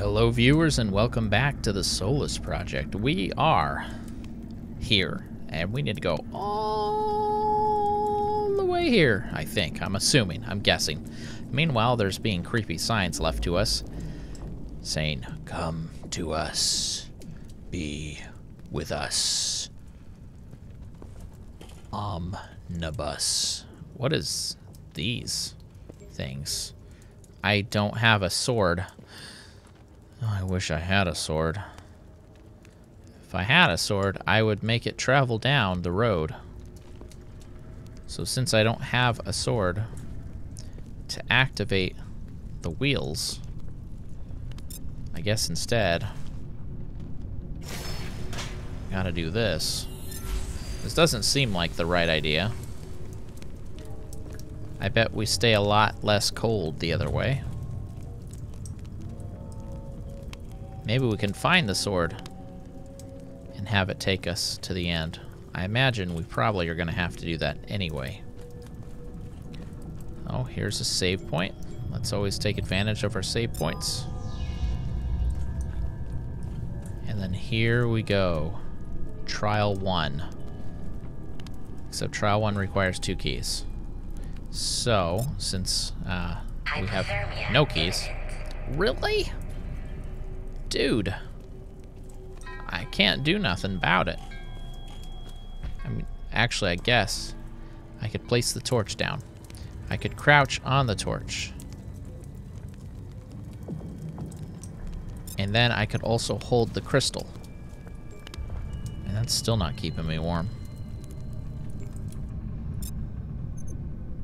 Hello, viewers, and welcome back to the Solus Project. We are here, and we need to go all the way here, I think. I'm assuming. I'm guessing. Meanwhile, there's being creepy signs left to us saying, Come to us. Be with us. Omnibus. What is these things? I don't have a sword. Oh, I wish I had a sword. If I had a sword, I would make it travel down the road. So since I don't have a sword to activate the wheels, I guess instead, gotta do this. This doesn't seem like the right idea. I bet we stay a lot less cold the other way. Maybe we can find the sword and have it take us to the end. I imagine we probably are going to have to do that anyway. Oh, here's a save point. Let's always take advantage of our save points. And then here we go. Trial 1. Except trial 1 requires two keys. So, since uh, we have no keys... Really? Dude. I can't do nothing about it. I mean, actually, I guess I could place the torch down. I could crouch on the torch. And then I could also hold the crystal. And that's still not keeping me warm.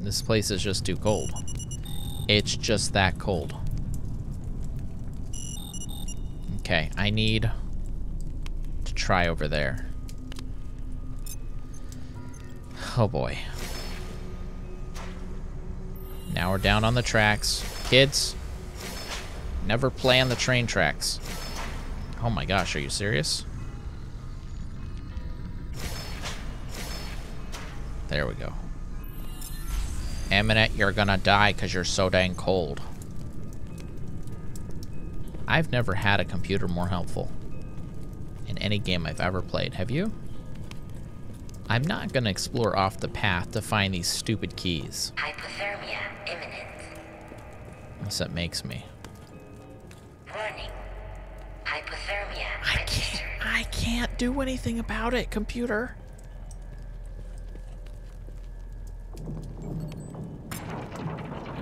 This place is just too cold. It's just that cold. Okay, I need to try over there. Oh boy. Now we're down on the tracks. Kids, never play on the train tracks. Oh my gosh, are you serious? There we go. Eminent, you're gonna die because you're so dang cold. I've never had a computer more helpful in any game I've ever played. Have you? I'm not gonna explore off the path to find these stupid keys. Hypothermia imminent. Unless that makes me. Warning. Hypothermia I registered. can't, I can't do anything about it, computer.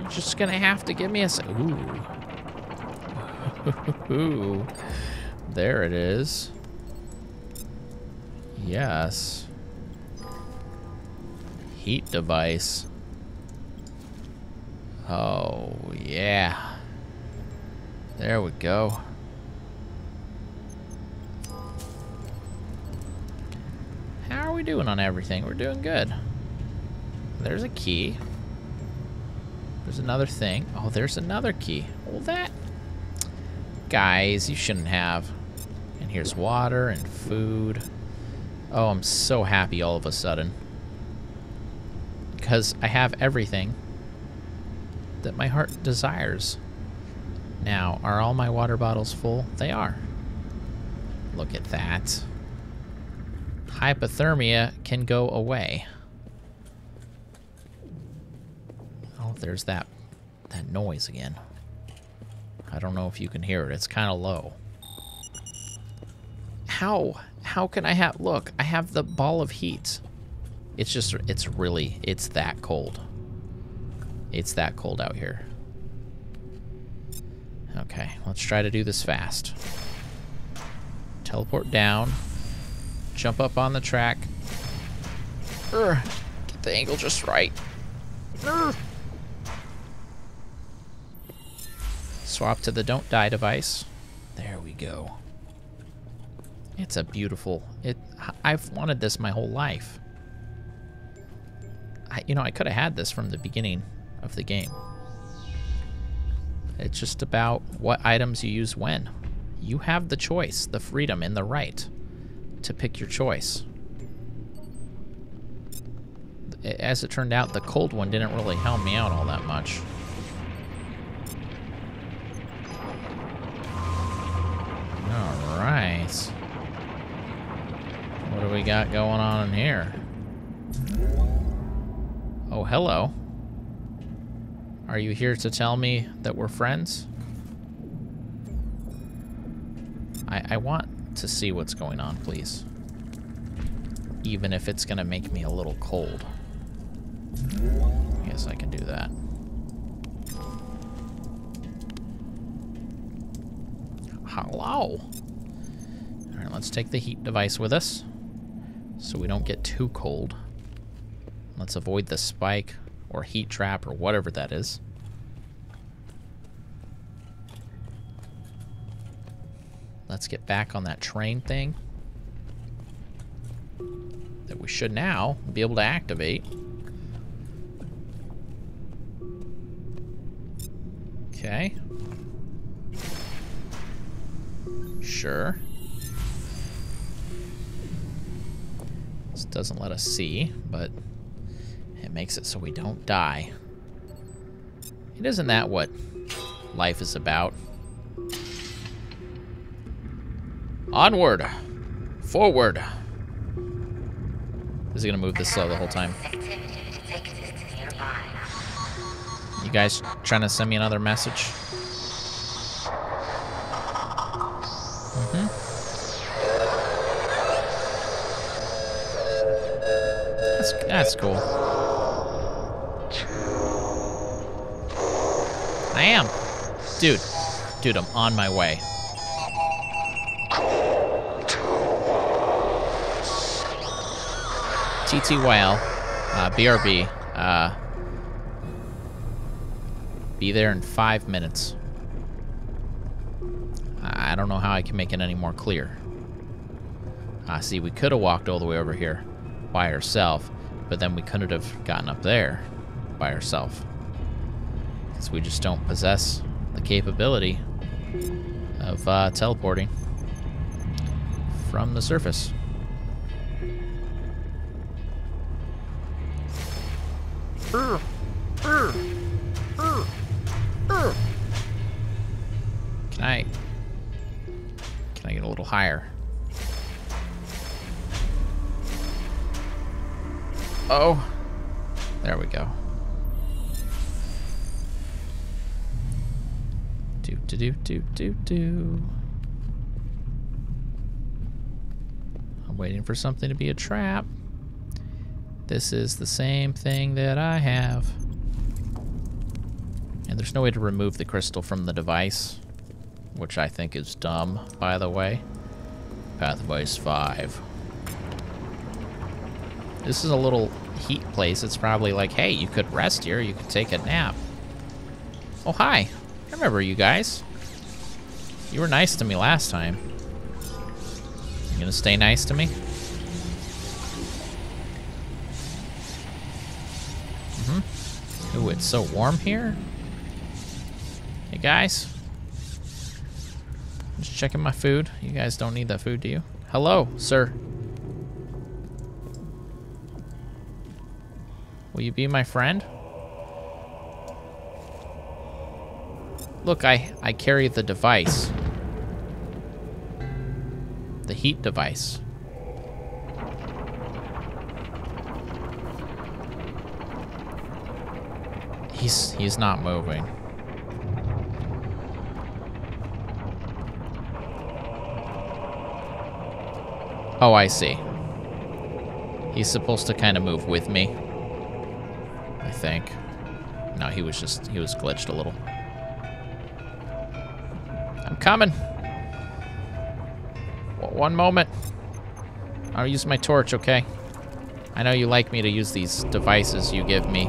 You're just gonna have to give me a s- Ooh. Ooh. There it is. Yes. Heat device. Oh, yeah. There we go. How are we doing on everything? We're doing good. There's a key. There's another thing. Oh, there's another key. Well, that... Guys, you shouldn't have. And here's water and food. Oh, I'm so happy all of a sudden. Because I have everything that my heart desires. Now, are all my water bottles full? They are. Look at that. Hypothermia can go away. Oh, there's that that noise again. I don't know if you can hear it. It's kind of low. How? How can I have... Look, I have the ball of heat. It's just... It's really... It's that cold. It's that cold out here. Okay, let's try to do this fast. Teleport down. Jump up on the track. Urgh, get the angle just right. Urgh. Swap to the don't die device. There we go. It's a beautiful. It. I've wanted this my whole life. I, you know, I could have had this from the beginning of the game. It's just about what items you use when. You have the choice, the freedom, and the right to pick your choice. As it turned out, the cold one didn't really help me out all that much. Minutes. What do we got going on in here? Oh, hello. Are you here to tell me that we're friends? I, I want to see what's going on, please. Even if it's gonna make me a little cold. Yes, I can do that. Hello. Let's take the heat device with us so we don't get too cold. Let's avoid the spike or heat trap or whatever that is. Let's get back on that train thing that we should now be able to activate. Okay. Sure. Doesn't let us see, but it makes it so we don't die. It isn't that what life is about. Onward! Forward! This is gonna move this slow the whole time? You guys trying to send me another message? That's, cool. I am. Dude. Dude, I'm on my way. TTYL, uh, BRB, uh, be there in five minutes. I don't know how I can make it any more clear. Ah, uh, see, we could have walked all the way over here by ourselves, but then we couldn't have gotten up there by ourselves. Because we just don't possess the capability of uh, teleporting from the surface. Can I... Can I get a little higher? Oh. There we go. Do do do do do do. I'm waiting for something to be a trap. This is the same thing that I have. And there's no way to remove the crystal from the device, which I think is dumb, by the way. Pathways 5. This is a little heat place. It's probably like, hey, you could rest here. You could take a nap. Oh, hi. I remember you guys. You were nice to me last time. You gonna stay nice to me? Mm-hmm. Ooh, it's so warm here. Hey, guys. Just checking my food. You guys don't need that food, do you? Hello, sir. Will you be my friend? Look, I, I carry the device. The heat device. He's he's not moving. Oh, I see. He's supposed to kind of move with me. I think. No, he was just, he was glitched a little. I'm coming. One moment. I'll use my torch, okay? I know you like me to use these devices you give me.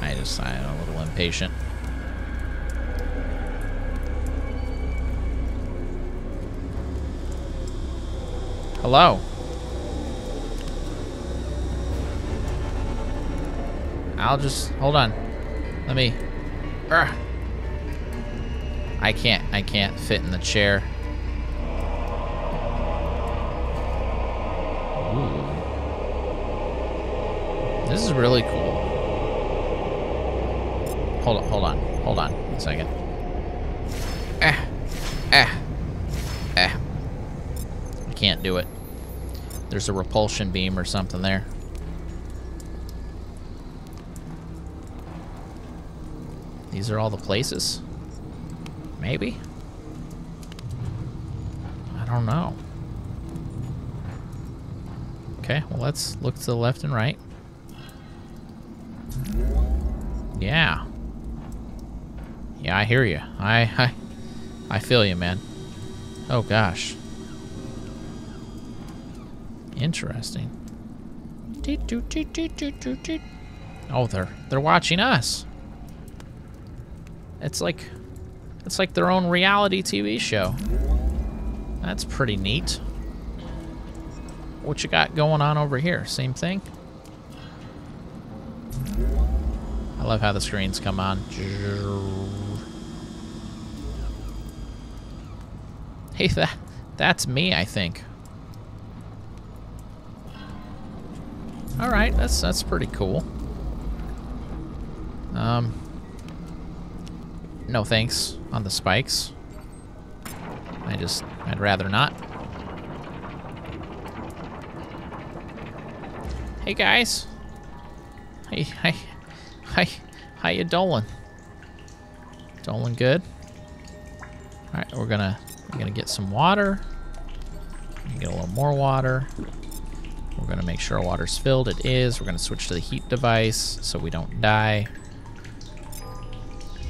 I just I'm a little impatient. Hello. I'll just hold on. Let me. I can't. I can't fit in the chair. Ooh. This is really cool. hold on, hold on, hold on a second. Can't do it. There's a repulsion beam or something there. These are all the places? Maybe? I don't know. Okay, well let's look to the left and right. Yeah. Yeah, I hear you. I, I, I feel you, man. Oh gosh. Interesting. Oh, they're they're watching us. It's like it's like their own reality TV show. That's pretty neat. What you got going on over here? Same thing? I love how the screens come on. Hey, that that's me, I think. All right, that's that's pretty cool. Um, no thanks on the spikes. I just, I'd rather not. Hey guys. Hey, hi, hi, how you doing? Doling good. All right, we're gonna, we're gonna get some water. Get a little more water. We're gonna make sure our water's filled. It is. We're gonna switch to the heat device so we don't die.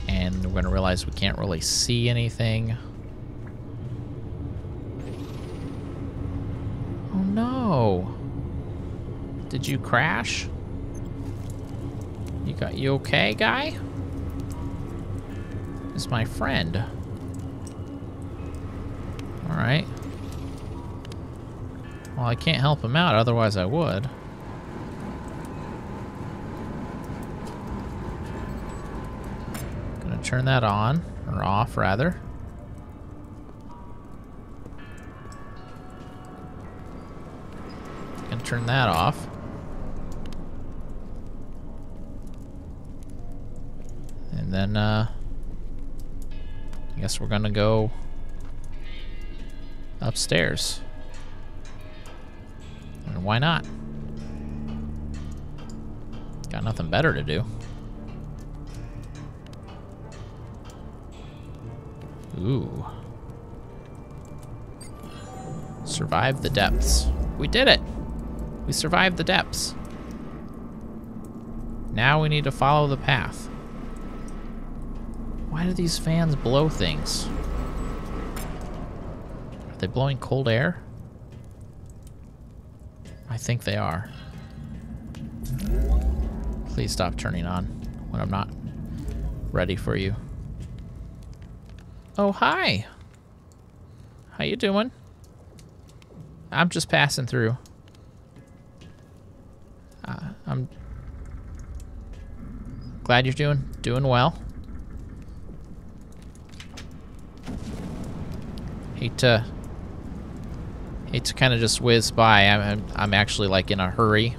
And we're gonna realize we can't really see anything. Oh no. Did you crash? You got you okay, guy? This is my friend. Alright. Well, I can't help him out, otherwise I would. Gonna turn that on, or off, rather. Gonna turn that off. And then, uh... I guess we're gonna go upstairs. Why not? Got nothing better to do. Ooh. Survive the depths. We did it! We survived the depths. Now we need to follow the path. Why do these fans blow things? Are they blowing cold air? I think they are. Please stop turning on when I'm not ready for you. Oh, hi. How you doing? I'm just passing through. Uh, I'm glad you're doing doing well. Hate to to kind of just whiz by. I'm I'm actually like in a hurry,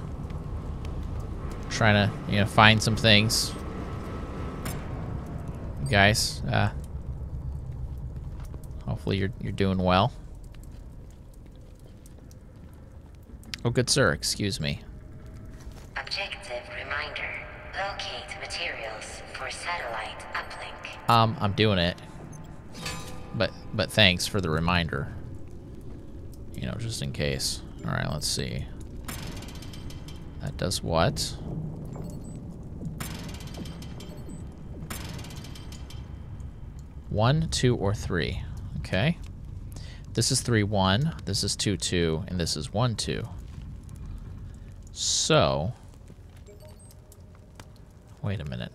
trying to you know find some things. You guys, uh, hopefully you're you're doing well. Oh, good sir, excuse me. Objective reminder. Locate materials for satellite uplink. Um, I'm doing it. But but thanks for the reminder. You know, just in case. All right, let's see. That does what? One, two, or three. Okay. This is three, one. This is two, two, and this is one, two. So, wait a minute.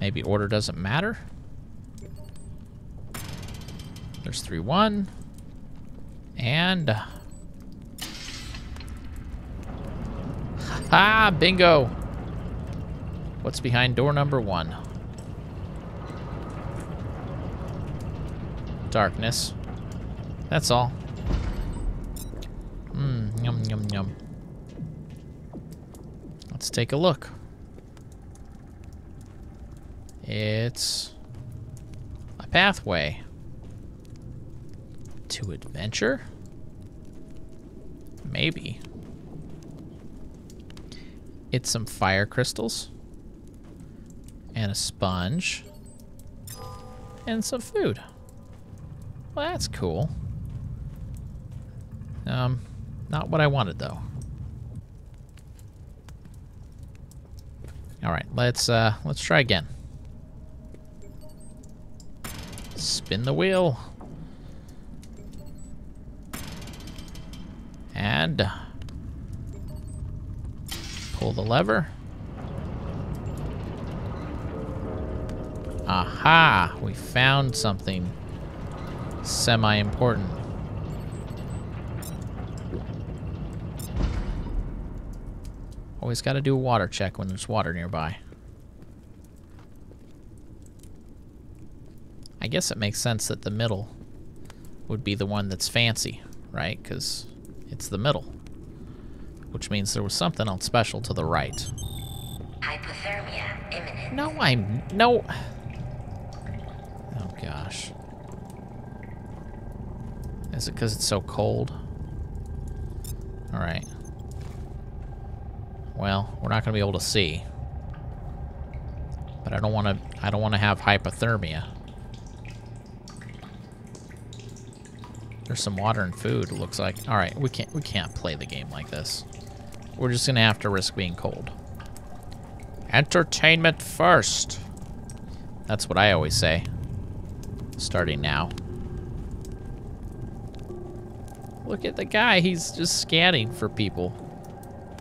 Maybe order doesn't matter? There's 3-1. And... Ah, bingo! What's behind door number one? Darkness. That's all. Mmm, yum, yum, yum. Let's take a look. It's a pathway to adventure? Maybe. It's some fire crystals and a sponge and some food. Well, that's cool. Um, not what I wanted though. All right, let's uh, let's try again. Spin the wheel. And pull the lever. Aha! We found something semi-important. Always got to do a water check when there's water nearby. Guess it makes sense that the middle would be the one that's fancy, right? Because it's the middle. Which means there was something else special to the right. Hypothermia imminent. No, I'm... No... Oh, gosh. Is it because it's so cold? Alright. Well, we're not going to be able to see. But I don't want to... I don't want to have hypothermia. There's some water and food, looks like. Alright, we can't we can't play the game like this. We're just gonna have to risk being cold. Entertainment first. That's what I always say. Starting now. Look at the guy, he's just scanning for people.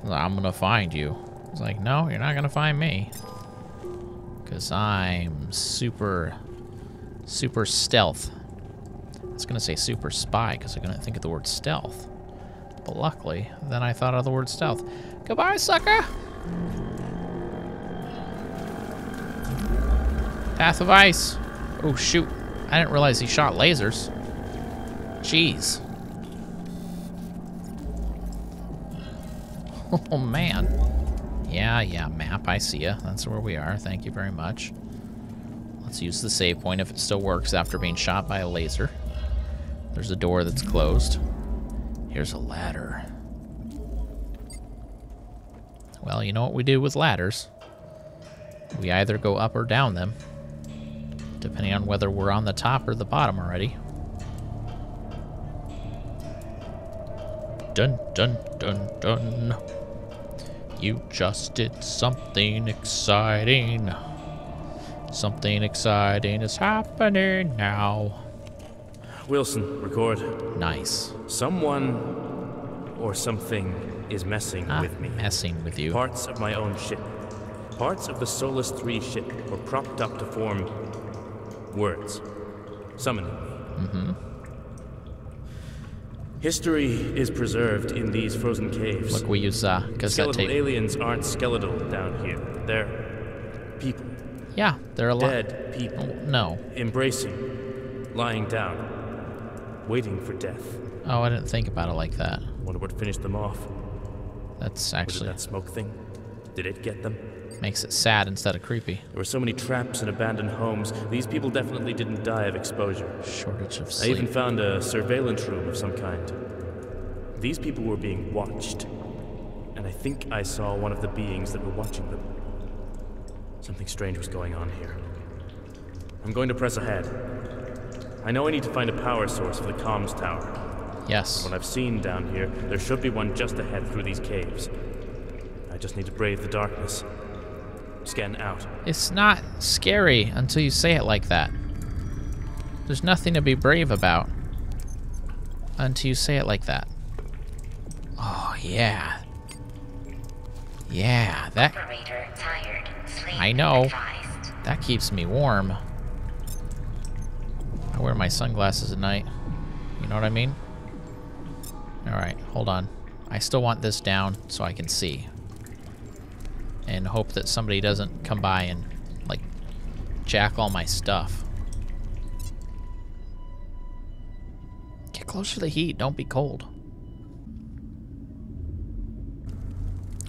I'm gonna find you. He's like, no, you're not gonna find me. Cause I'm super, super stealth was going to say super spy because I couldn't think of the word stealth. But luckily, then I thought of the word stealth. Goodbye, sucker! Path of ice. Oh, shoot. I didn't realize he shot lasers. Jeez. Oh, man. Yeah, yeah, map. I see ya. That's where we are. Thank you very much. Let's use the save point if it still works after being shot by a laser. There's a door that's closed. Here's a ladder. Well, you know what we do with ladders. We either go up or down them, depending on whether we're on the top or the bottom already. Dun, dun, dun, dun. You just did something exciting. Something exciting is happening now. Wilson, record. Nice. Someone or something is messing ah, with me. Messing with you. Parts of my own ship. Parts of the Solus 3 ship were propped up to form words, summoning me. Mm-hmm. History is preserved in these frozen caves. Look, we use uh, cassette Skeletal tape. aliens aren't skeletal down here. They're people. Yeah, they're a lot. Dead people. No. Embracing, lying down, waiting for death. Oh, I didn't think about it like that. Wonder what finished them off. That's actually that smoke thing? Did it get them? makes it sad instead of creepy. There were so many traps and abandoned homes. These people definitely didn't die of exposure. Shortage of sleep. I even found a surveillance room of some kind. These people were being watched. And I think I saw one of the beings that were watching them. Something strange was going on here. I'm going to press ahead. I know I need to find a power source for the comms tower. Yes. From What I've seen down here, there should be one just ahead through these caves. I just need to brave the darkness. Scan out. It's not scary until you say it like that. There's nothing to be brave about until you say it like that. Oh, yeah. Yeah, that Operator tired. Sleep I know. advised. that keeps me warm. My sunglasses at night. You know what I mean? Alright, hold on. I still want this down so I can see. And hope that somebody doesn't come by and, like, jack all my stuff. Get close to the heat. Don't be cold.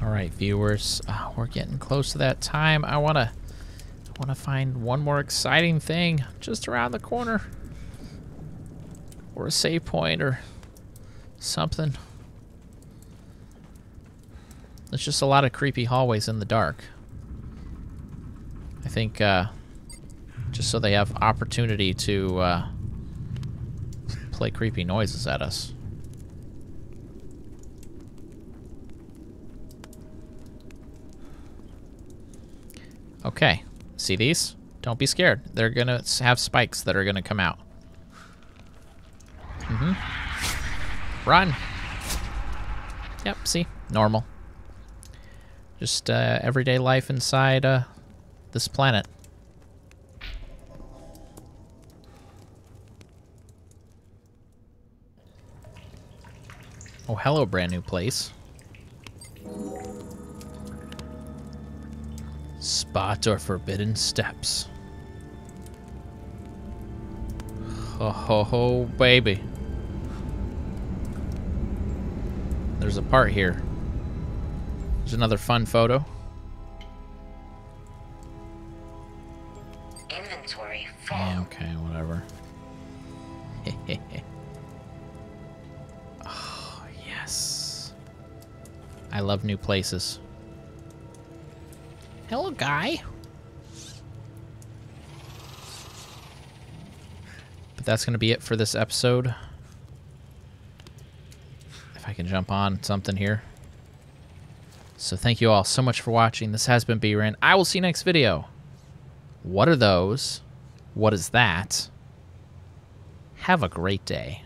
All right, viewers, uh, we're getting close to that time. I wanna, I wanna find one more exciting thing just around the corner, or a save point, or something. There's just a lot of creepy hallways in the dark. I think, uh, just so they have opportunity to uh, play creepy noises at us. Okay, see these? Don't be scared. They're gonna have spikes that are gonna come out. Mm-hmm. Run! Yep, see? Normal. Just uh, everyday life inside uh, this planet. Oh, hello, brand new place. Spot of forbidden steps. Ho ho ho, baby. There's a part here. There's another fun photo. Inventory full. Yeah, okay, whatever. oh, yes. I love new places. Hello, guy. But that's going to be it for this episode. Jump on something here. So thank you all so much for watching. This has been bRanN. I will see you next video. What are those? What is that? Have a great day.